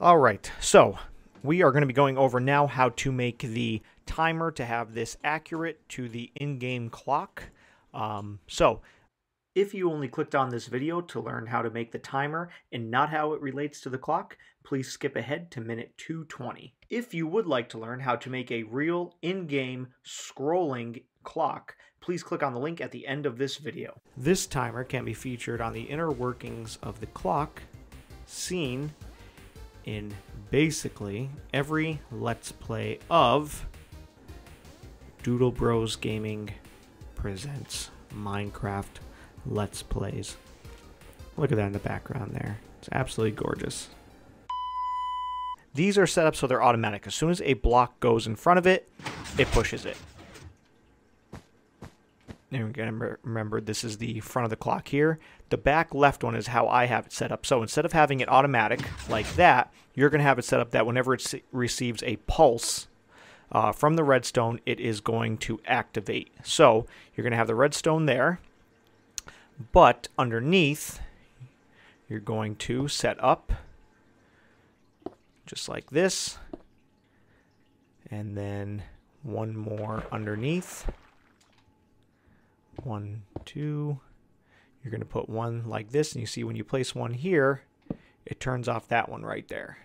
All right, so we are going to be going over now how to make the timer to have this accurate to the in-game clock. Um, so if you only clicked on this video to learn how to make the timer and not how it relates to the clock, please skip ahead to minute 220. If you would like to learn how to make a real in-game scrolling clock, please click on the link at the end of this video. This timer can be featured on the inner workings of the clock, seen in basically every Let's Play of Doodle Bros Gaming presents Minecraft Let's Plays. Look at that in the background there. It's absolutely gorgeous. These are set up so they're automatic. As soon as a block goes in front of it, it pushes it. And again, remember, this is the front of the clock here. The back left one is how I have it set up. So instead of having it automatic like that, you're going to have it set up that whenever it receives a pulse uh, from the redstone, it is going to activate. So you're going to have the redstone there, but underneath, you're going to set up just like this, and then one more underneath one, two. You're going to put one like this, and you see when you place one here, it turns off that one right there.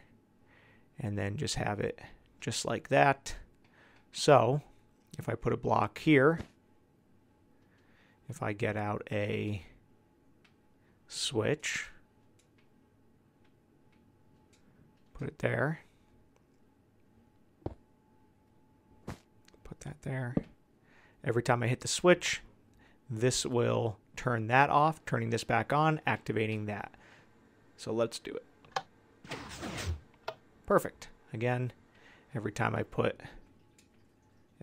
And then just have it just like that. So if I put a block here, if I get out a switch, put it there, put that there. Every time I hit the switch, this will turn that off, turning this back on, activating that. So let's do it. Perfect. Again, every time I put,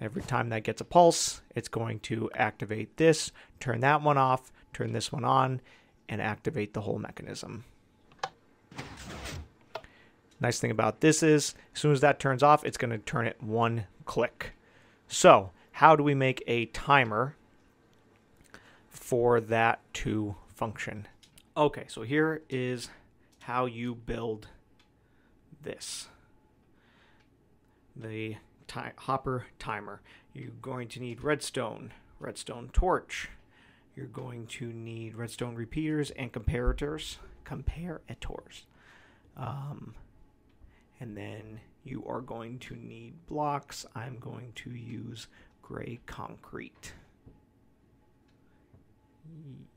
every time that gets a pulse, it's going to activate this, turn that one off, turn this one on, and activate the whole mechanism. Nice thing about this is, as soon as that turns off, it's going to turn it one click. So, how do we make a timer for that to function. Okay, so here is how you build this. The hopper timer. You're going to need redstone, redstone torch. You're going to need redstone repeaters and comparators, comparators. Um, and then you are going to need blocks. I'm going to use gray concrete.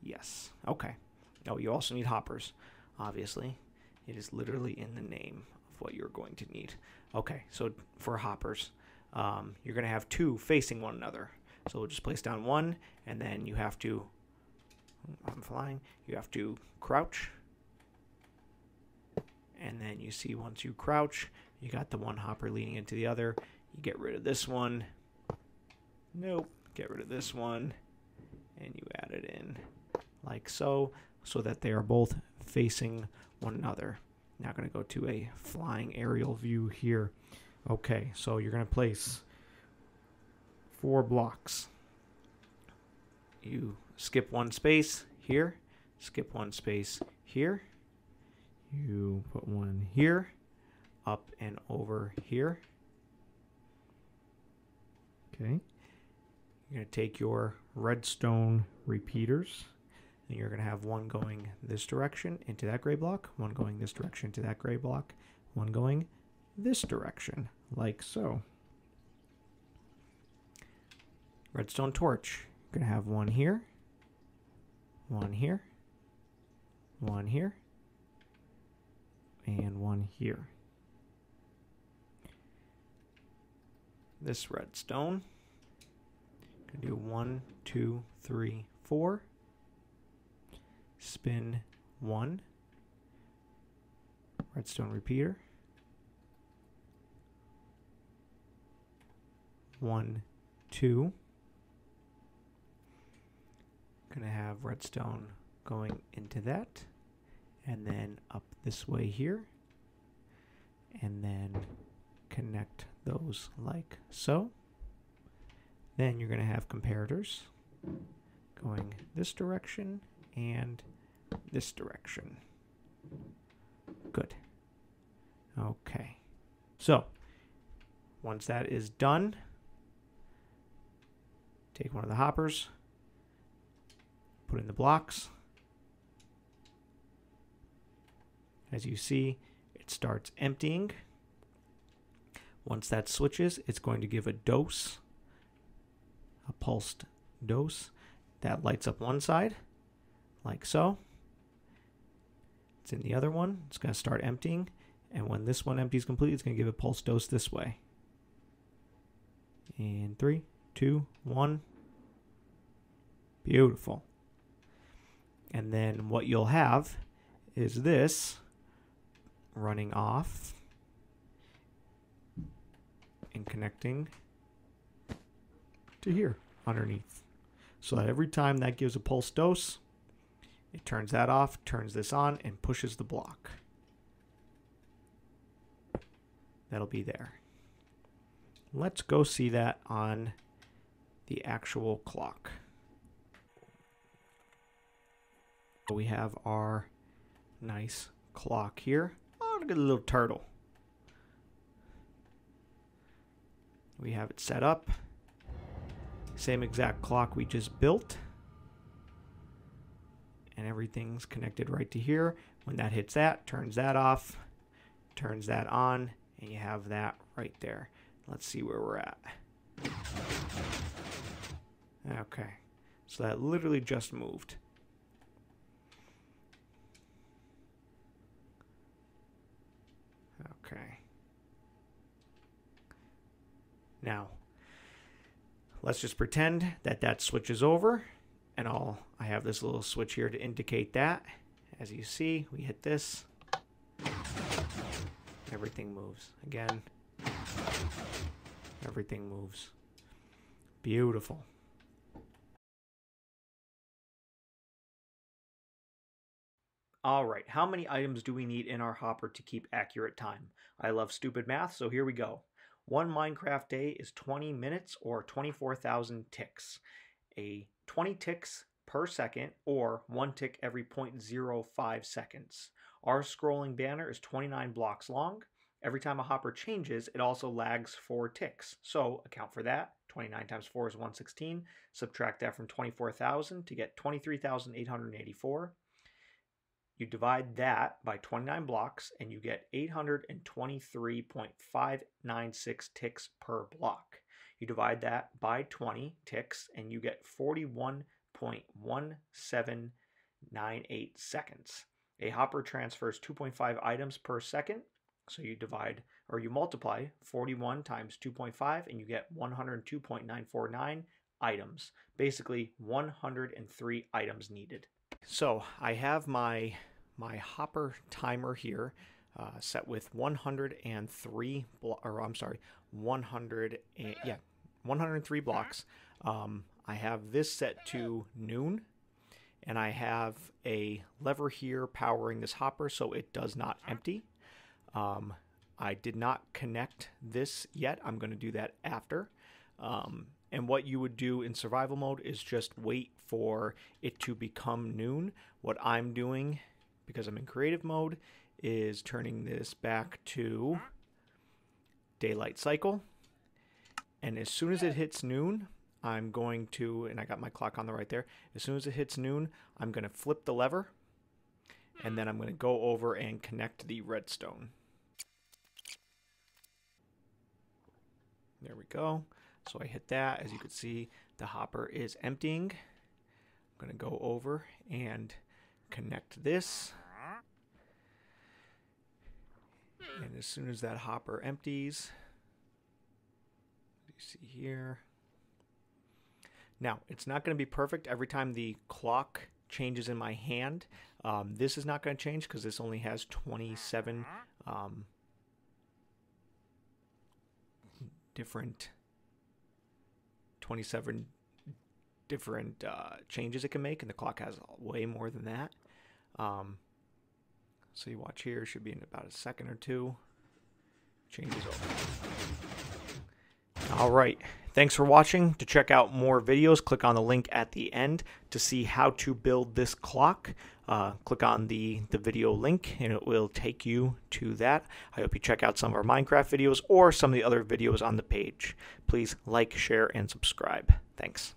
Yes. Okay. Oh, you also need hoppers, obviously. It is literally in the name of what you're going to need. Okay, so for hoppers, um, you're going to have two facing one another. So we'll just place down one, and then you have to, I'm flying, you have to crouch. And then you see once you crouch, you got the one hopper leading into the other. You get rid of this one. Nope. Get rid of this one and you add it in like so, so that they are both facing one another. Now going to go to a flying aerial view here. Okay, so you're going to place four blocks. You skip one space here, skip one space here. You put one here, up and over here. Okay. You're going to take your redstone repeaters. And you're going to have one going this direction into that gray block, one going this direction to that gray block, one going this direction, like so. Redstone torch. You're going to have one here, one here, one here, and one here. This redstone do one, two, three, four. Spin one. Redstone repeater. One, two. Gonna have redstone going into that. And then up this way here. And then connect those like so. Then you're going to have comparators going this direction and this direction. Good. Okay. So, once that is done, take one of the hoppers, put in the blocks. As you see, it starts emptying. Once that switches, it's going to give a dose, a pulsed dose. That lights up one side, like so. It's in the other one. It's going to start emptying. And when this one empties completely, it's going to give a pulse dose this way. In three, two, one. Beautiful. And then what you'll have is this running off and connecting to here underneath. So that every time that gives a pulse dose, it turns that off, turns this on, and pushes the block. That'll be there. Let's go see that on the actual clock. We have our nice clock here. Oh, look at the little turtle. We have it set up. Same exact clock we just built and everything's connected right to here. When that hits that, turns that off, turns that on, and you have that right there. Let's see where we're at. Okay, so that literally just moved. Okay. Now, let's just pretend that that switches over and I'll I have this little switch here to indicate that. As you see, we hit this. Everything moves. Again, everything moves. Beautiful. All right, how many items do we need in our hopper to keep accurate time? I love stupid math, so here we go. One Minecraft day is 20 minutes or 24,000 ticks. A 20 ticks per second or one tick every 0.05 seconds. Our scrolling banner is 29 blocks long. Every time a hopper changes, it also lags 4 ticks. So account for that. 29 times 4 is 116. Subtract that from 24,000 to get 23,884. You divide that by 29 blocks and you get 823.596 ticks per block. You divide that by 20 ticks and you get 41.1798 seconds. A hopper transfers 2.5 items per second. So you divide or you multiply 41 times 2.5 and you get 102.949 items. Basically 103 items needed. So I have my my hopper timer here uh, set with 103 or I'm sorry 100 and, yeah 103 blocks. Um, I have this set to noon, and I have a lever here powering this hopper so it does not empty. Um, I did not connect this yet. I'm going to do that after. Um, and what you would do in survival mode is just wait for it to become noon. What I'm doing, because I'm in creative mode, is turning this back to daylight cycle. And as soon as it hits noon, I'm going to, and I got my clock on the right there, as soon as it hits noon, I'm going to flip the lever and then I'm going to go over and connect the redstone. There we go. So I hit that. As you can see, the hopper is emptying. I'm going to go over and connect this. And as soon as that hopper empties, you see here. Now, it's not going to be perfect every time the clock changes in my hand. Um, this is not going to change because this only has 27 um, different 27 different uh, changes it can make, and the clock has way more than that. Um, so you watch here, should be in about a second or two. Changes over. All right, thanks for watching. To check out more videos, click on the link at the end to see how to build this clock. Uh, click on the, the video link and it will take you to that. I hope you check out some of our Minecraft videos or some of the other videos on the page. Please like, share, and subscribe. Thanks.